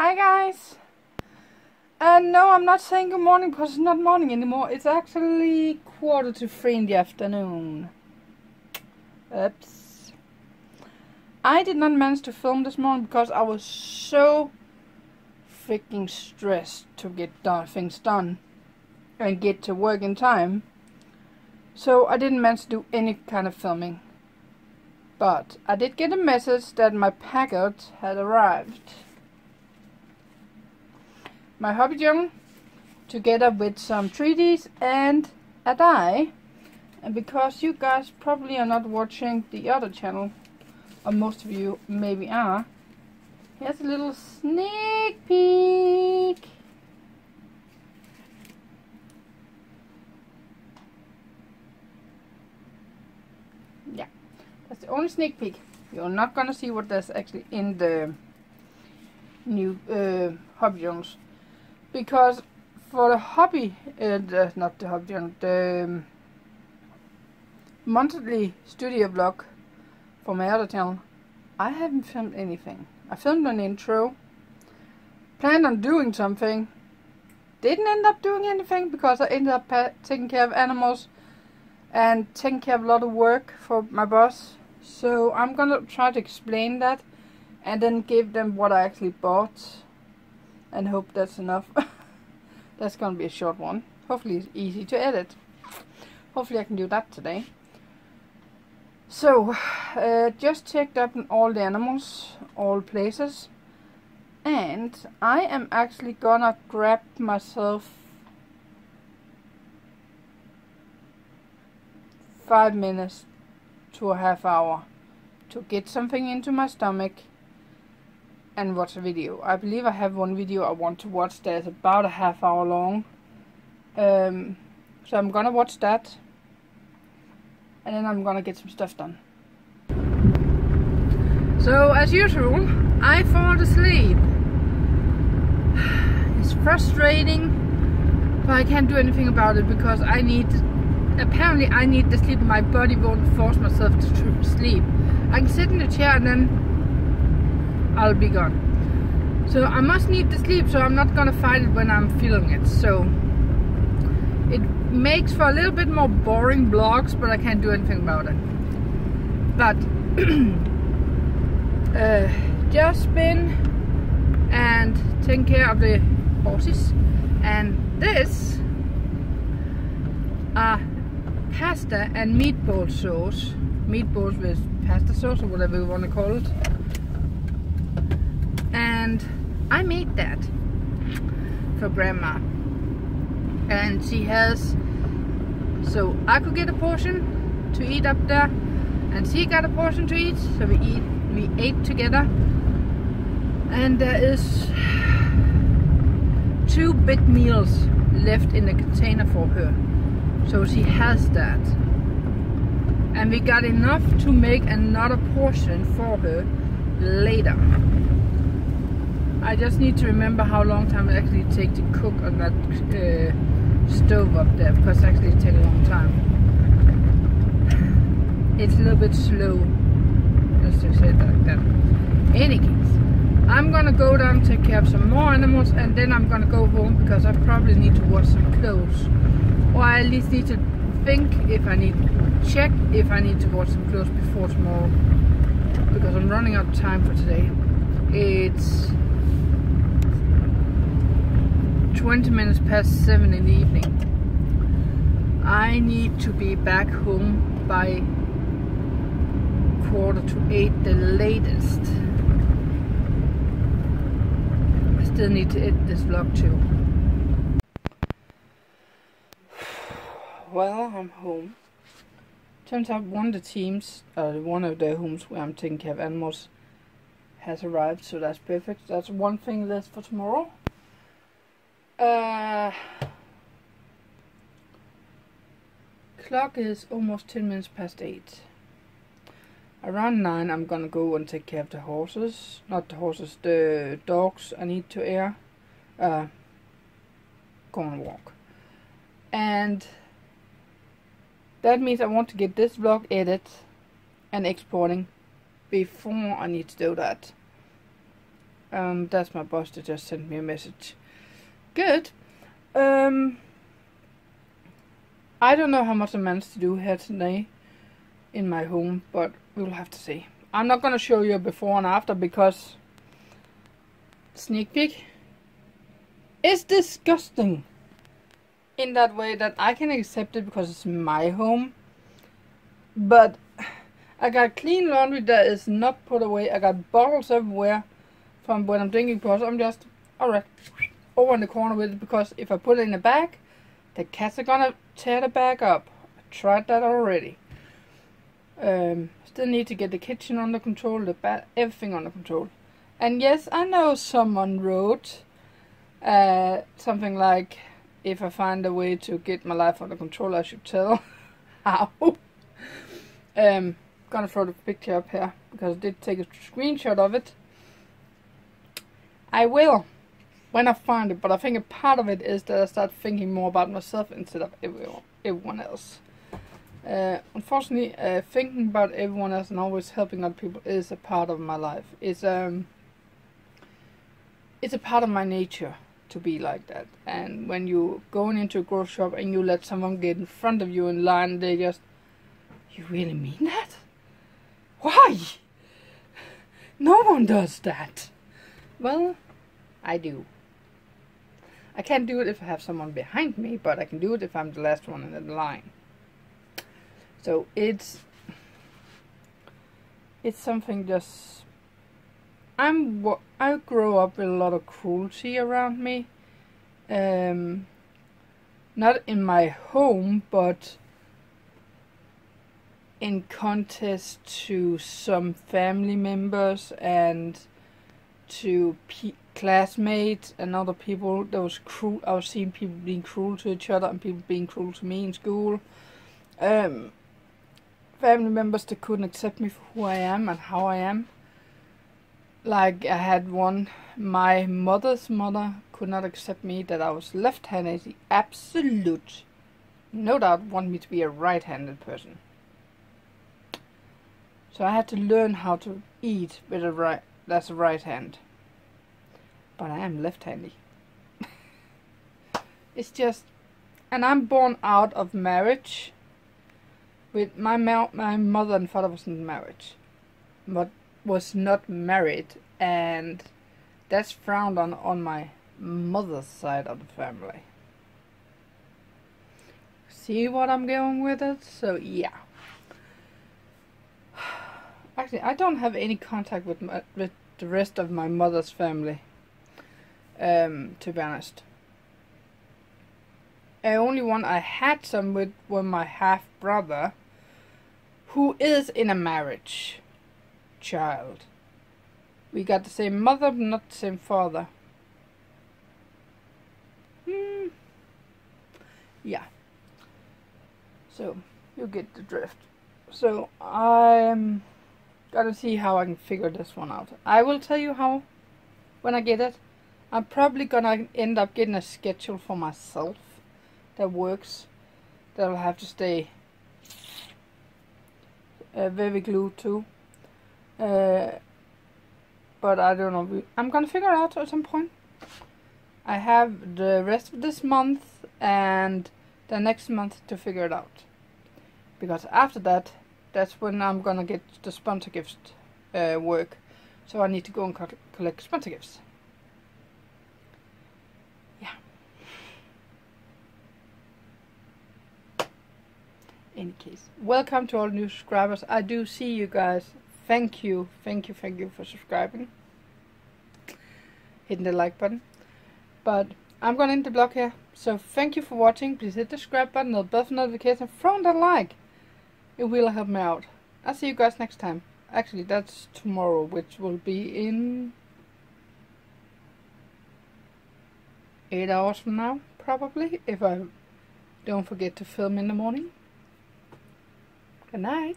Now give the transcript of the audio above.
Hi guys! And no, I'm not saying good morning because it's not morning anymore. It's actually quarter to three in the afternoon. Oops. I did not manage to film this morning because I was so freaking stressed to get done, things done and get to work in time. So I didn't manage to do any kind of filming. But I did get a message that my packet had arrived my hobby journal together with some treaties and a die. And because you guys probably are not watching the other channel or most of you maybe are here's a little sneak peek. Yeah that's the only sneak peek. You're not gonna see what there's actually in the new uh, hobby journals because for the hobby, uh, not the hobby, the um, monthly studio vlog for my other channel, I haven't filmed anything. I filmed an intro, planned on doing something, didn't end up doing anything because I ended up taking care of animals and taking care of a lot of work for my boss. So I'm gonna try to explain that and then give them what I actually bought and hope that's enough. that's gonna be a short one. Hopefully it's easy to edit. Hopefully I can do that today. So, uh, just checked up on all the animals, all places. And I am actually gonna grab myself five minutes to a half hour to get something into my stomach and watch a video. I believe I have one video I want to watch that is about a half hour long. Um, so I'm gonna watch that. And then I'm gonna get some stuff done. So as usual, I fall asleep. It's frustrating, but I can't do anything about it because I need, apparently I need the sleep. My body won't force myself to sleep. I can sit in the chair and then I'll be gone. So I must need to sleep, so I'm not gonna fight it when I'm feeling it. So it makes for a little bit more boring vlogs, but I can't do anything about it. But uh, just been and taking care of the horses, and this are pasta and meatball sauce, meatballs with pasta sauce or whatever you want to call it and I made that for grandma. And she has so I could get a portion to eat up there. And she got a portion to eat so we eat we ate together. And there is two big meals left in the container for her. So she has that. And we got enough to make another portion for her later I just need to remember how long time it actually takes to cook on that uh, stove up there because actually it takes a long time. It's a little bit slow, let's just say that. Any case, I'm gonna go down take care of some more animals and then I'm gonna go home because I probably need to wash some clothes. Or I at least need to think if I need check if I need to wash some clothes before tomorrow because I'm running out of time for today. It's 20 minutes past 7 in the evening. I need to be back home by quarter to 8 the latest. I still need to edit this vlog too. Well, I'm home. Turns out one of the teams, uh, one of the homes where I'm taking care of animals has arrived, so that's perfect. That's one thing left for tomorrow. Uh, clock is almost 10 minutes past 8. Around 9 I'm gonna go and take care of the horses. Not the horses, the dogs I need to air. Uh, go on a walk. And that means I want to get this vlog edited and exporting before I need to do that. Um, that's my boss that just sent me a message. Good. Um, I don't know how much I managed to do here today in my home, but we'll have to see. I'm not gonna show you before and after because sneak peek is disgusting in that way that I can accept it because it's my home. But I got clean laundry that is not put away. I got bottles everywhere from when I'm drinking because I'm just alright over in the corner with it because if I put it in the bag, the cats are gonna tear the bag up. I tried that already. Um, still need to get the kitchen under control, the ba everything under control. And yes, I know someone wrote uh, something like, if I find a way to get my life under control, I should tell how. um, gonna throw the picture up here because I did take a screenshot of it. I will when I find it, but I think a part of it is that I start thinking more about myself instead of everyone, else. Uh, unfortunately, uh, thinking about everyone else and always helping other people is a part of my life. It's um, it's a part of my nature to be like that. And when you going into a grocery shop and you let someone get in front of you in line, they just, you really mean that? Why? No one does that. Well, I do. I can't do it if I have someone behind me, but I can do it if I'm the last one in the line. So it's it's something just I'm I grow up with a lot of cruelty around me. Um, not in my home, but in contest to some family members and to classmates and other people. There was cruel. I was seeing people being cruel to each other and people being cruel to me in school. Um, family members that couldn't accept me for who I am and how I am. Like I had one, my mother's mother could not accept me that I was left-handed. The absolute, no doubt, wanted me to be a right-handed person. So I had to learn how to eat with a right, that's a right hand. But I am left-handed. it's just, and I'm born out of marriage. With my my mother and father was in marriage, but was not married, and that's frowned on on my mother's side of the family. See what I'm going with it? So yeah. Actually, I don't have any contact with my, uh, with the rest of my mother's family. Um, to be honest. The only one I had some with was my half brother, who is in a marriage child. We got the same mother, but not the same father. Hmm. Yeah. So, you get the drift. So, I'm gonna see how I can figure this one out. I will tell you how when I get it. I'm probably gonna end up getting a schedule for myself that works. That I'll have to stay uh, very glued to. Uh, but I don't know. I'm gonna figure out at some point. I have the rest of this month and the next month to figure it out. Because after that, that's when I'm gonna get the sponsor gifts uh, work. So I need to go and co collect sponsor gifts. Yeah. In case. Welcome to all new subscribers. I do see you guys thank you, thank you, thank you for subscribing. Hitting the like button. But I'm going to end the vlog here. So thank you for watching. Please hit the subscribe button, the bell for notification, throw that like. It will help me out. I'll see you guys next time. Actually, that's tomorrow, which will be in... 8 hours from now, probably, if I don't forget to film in the morning. Good night.